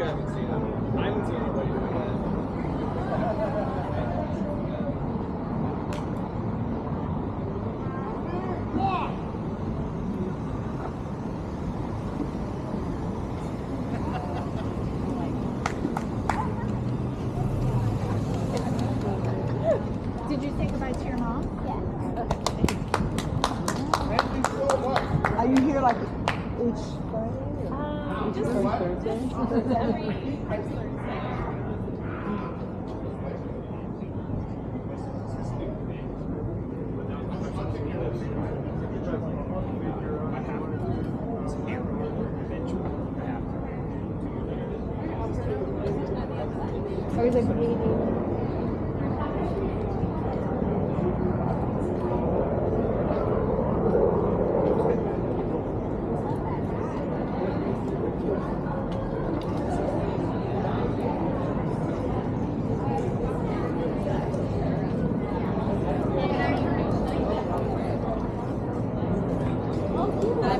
you haven't seen every Chrysler.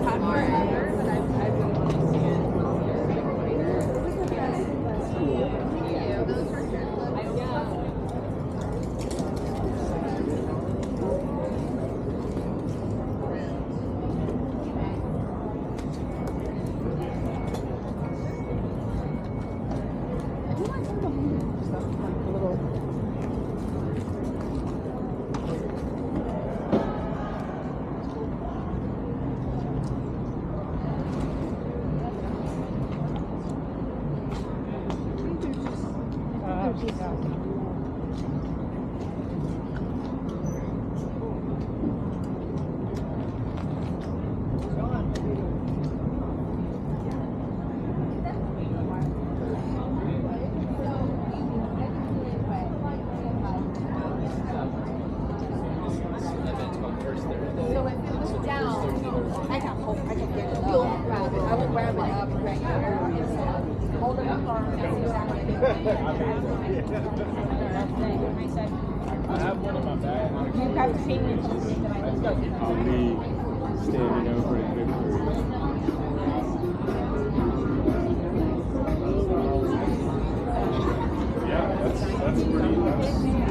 Podmore. You've got signatures. be standing over in victory. Yeah, that's, that's pretty. That's,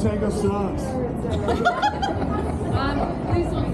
tango sucks. um, please don't